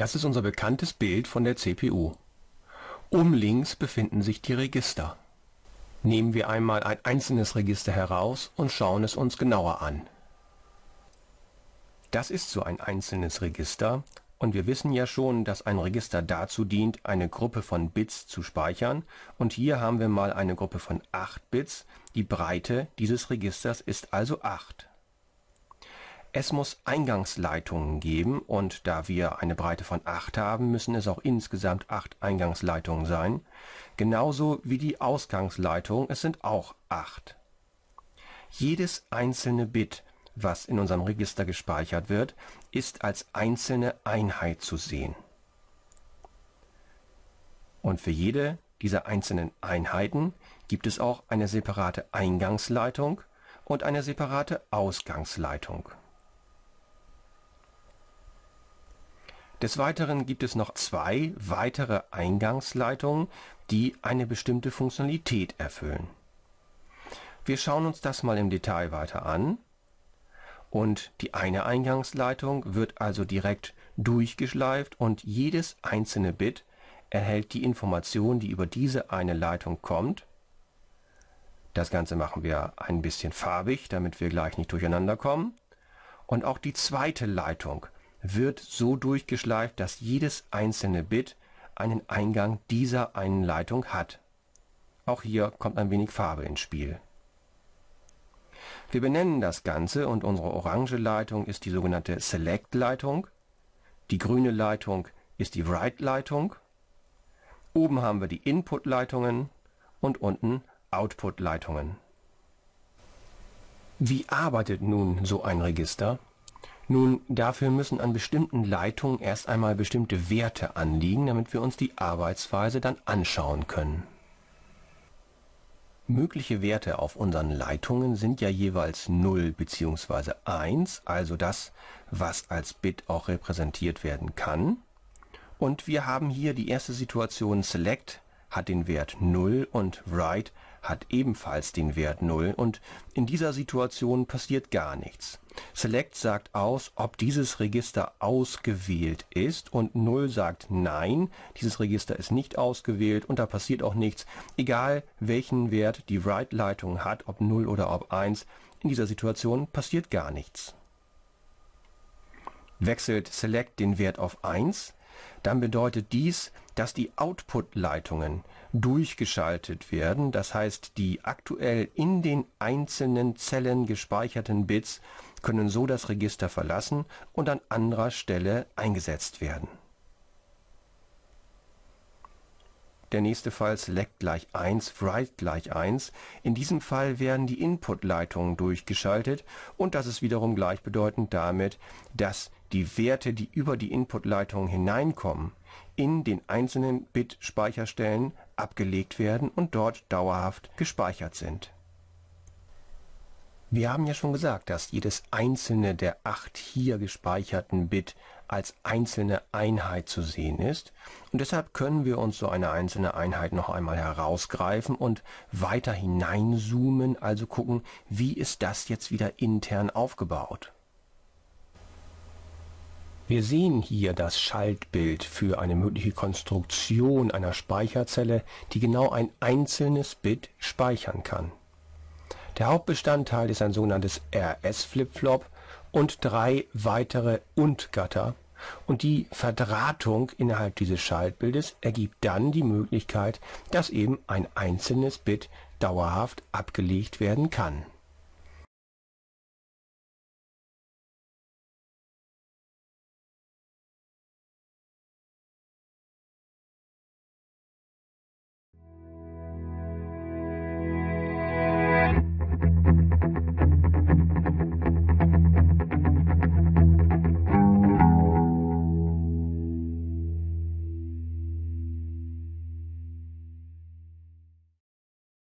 Das ist unser bekanntes Bild von der CPU. Oben links befinden sich die Register. Nehmen wir einmal ein einzelnes Register heraus und schauen es uns genauer an. Das ist so ein einzelnes Register und wir wissen ja schon, dass ein Register dazu dient, eine Gruppe von Bits zu speichern und hier haben wir mal eine Gruppe von 8 Bits. Die Breite dieses Registers ist also 8. Es muss Eingangsleitungen geben und da wir eine Breite von 8 haben, müssen es auch insgesamt 8 Eingangsleitungen sein. Genauso wie die Ausgangsleitung, es sind auch 8. Jedes einzelne Bit, was in unserem Register gespeichert wird, ist als einzelne Einheit zu sehen. Und für jede dieser einzelnen Einheiten gibt es auch eine separate Eingangsleitung und eine separate Ausgangsleitung. Des Weiteren gibt es noch zwei weitere Eingangsleitungen, die eine bestimmte Funktionalität erfüllen. Wir schauen uns das mal im Detail weiter an. Und die eine Eingangsleitung wird also direkt durchgeschleift und jedes einzelne Bit erhält die Information, die über diese eine Leitung kommt. Das Ganze machen wir ein bisschen farbig, damit wir gleich nicht durcheinander kommen. Und auch die zweite Leitung wird so durchgeschleift, dass jedes einzelne Bit einen Eingang dieser einen Leitung hat. Auch hier kommt ein wenig Farbe ins Spiel. Wir benennen das Ganze und unsere orange Leitung ist die sogenannte Select-Leitung. Die grüne Leitung ist die Write-Leitung. Oben haben wir die Input-Leitungen und unten Output-Leitungen. Wie arbeitet nun so ein Register? Nun, dafür müssen an bestimmten Leitungen erst einmal bestimmte Werte anliegen, damit wir uns die Arbeitsweise dann anschauen können. Mögliche Werte auf unseren Leitungen sind ja jeweils 0 bzw. 1, also das, was als Bit auch repräsentiert werden kann. Und wir haben hier die erste Situation Select hat den Wert 0 und Write hat ebenfalls den Wert 0 und in dieser Situation passiert gar nichts. Select sagt aus, ob dieses Register ausgewählt ist und 0 sagt nein, dieses Register ist nicht ausgewählt und da passiert auch nichts, egal welchen Wert die Write-Leitung hat, ob 0 oder ob 1, in dieser Situation passiert gar nichts. Wechselt Select den Wert auf 1, dann bedeutet dies, dass die Output-Leitungen durchgeschaltet werden, das heißt die aktuell in den einzelnen Zellen gespeicherten Bits können so das Register verlassen und an anderer Stelle eingesetzt werden. Der nächste Fall Select gleich 1, Write gleich 1. In diesem Fall werden die Input-Leitungen durchgeschaltet und das ist wiederum gleichbedeutend damit, dass die Werte, die über die Input-Leitung hineinkommen, in den einzelnen Bit-Speicherstellen abgelegt werden und dort dauerhaft gespeichert sind. Wir haben ja schon gesagt, dass jedes einzelne der acht hier gespeicherten Bit als einzelne Einheit zu sehen ist und deshalb können wir uns so eine einzelne Einheit noch einmal herausgreifen und weiter hineinzoomen, also gucken, wie ist das jetzt wieder intern aufgebaut. Wir sehen hier das Schaltbild für eine mögliche Konstruktion einer Speicherzelle, die genau ein einzelnes Bit speichern kann. Der Hauptbestandteil ist ein sogenanntes RS-Flipflop und drei weitere Und-Gatter und die Verdrahtung innerhalb dieses Schaltbildes ergibt dann die Möglichkeit, dass eben ein einzelnes Bit dauerhaft abgelegt werden kann